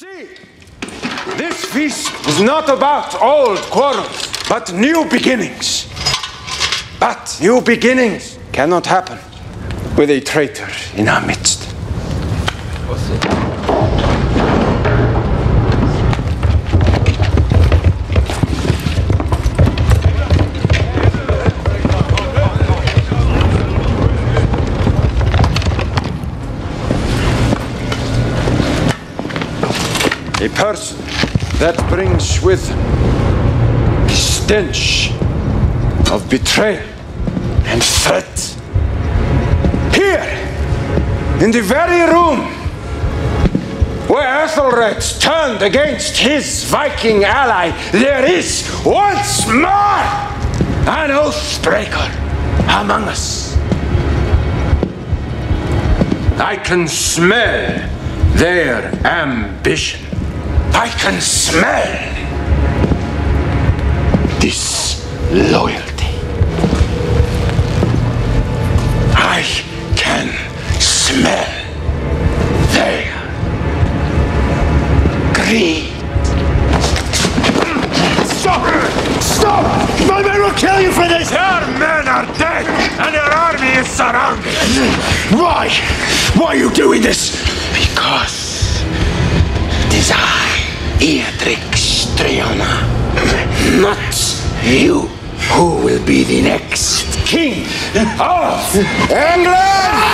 See, this feast is not about old quarrels, but new beginnings. But new beginnings cannot happen with a traitor in our midst. A person that brings with the stench of betrayal and threat. Here, in the very room where Ethelred turned against his Viking ally, there is once more an oathbreaker among us. I can smell their ambition. I can smell disloyalty. I can smell their greed. Stop! Stop! My men will kill you for this! Your men are dead, and your army is surrounded. Why? Why are you doing this? Because it I, not you, who will be the next king of England!